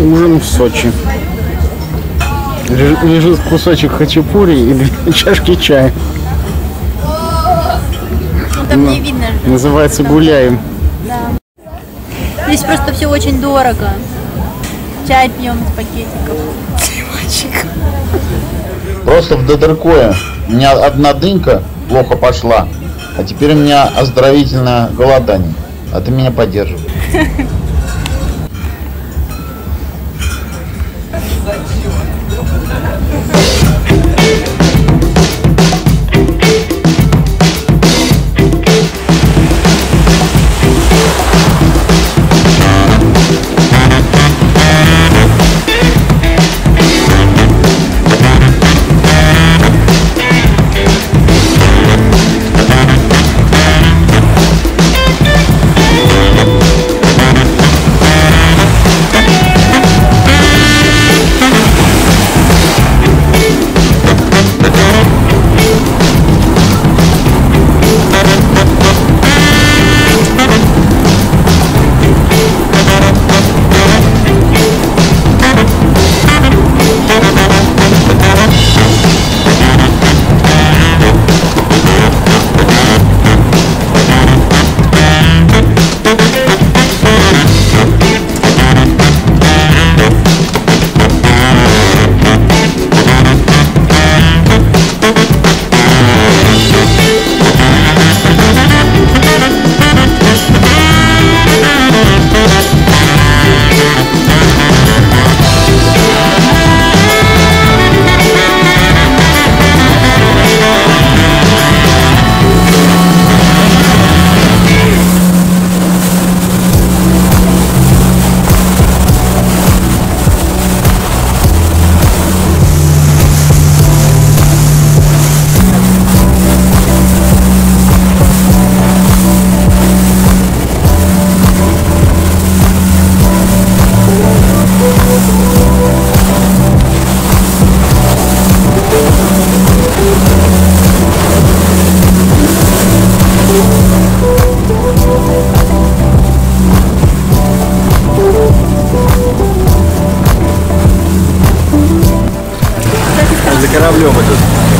Ужин в Сочи. Лежит- кусочек хачапури и две чашки чая. Ну там не видно же. Называется гуляем. Здесь просто все очень дорого. Чай пьем из пакетиков. Просто в Додеркое у меня одна дынька плохо пошла, а теперь у меня оздоровительное голодание. А ты меня поддерживаешь. Yeah. кораблем этот